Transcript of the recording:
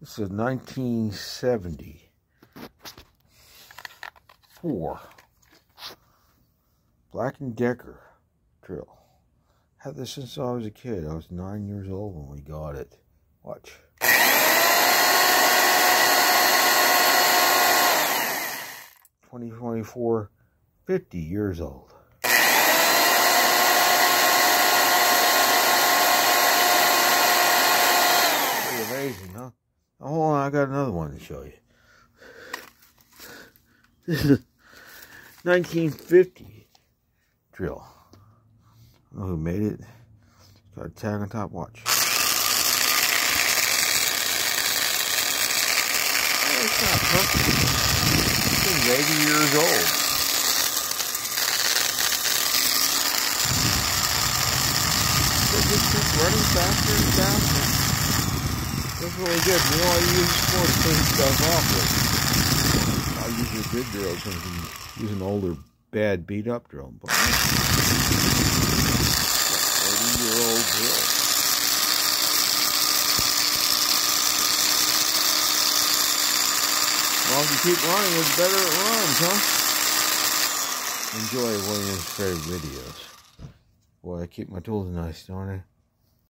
This is 1974. Black & Decker drill. Had this since I was a kid. I was nine years old when we got it. Watch. Twenty twenty four, fifty years old. Pretty amazing, huh? Oh, hold on, I got another one to show you. This is a 1950 drill. I don't know who made it. It's got a tag on top. Watch. It's not perfect. It's 80 years old. It just running faster and faster. That's really good. You know, I use for to clean stuff off with. I'll use a good drill since I'm using an older, bad, beat up drill. But 30 year old drill. The longer you keep running, it's better it runs, huh? Enjoy one of William's favorite videos. Boy, I keep my tools nice, don't I?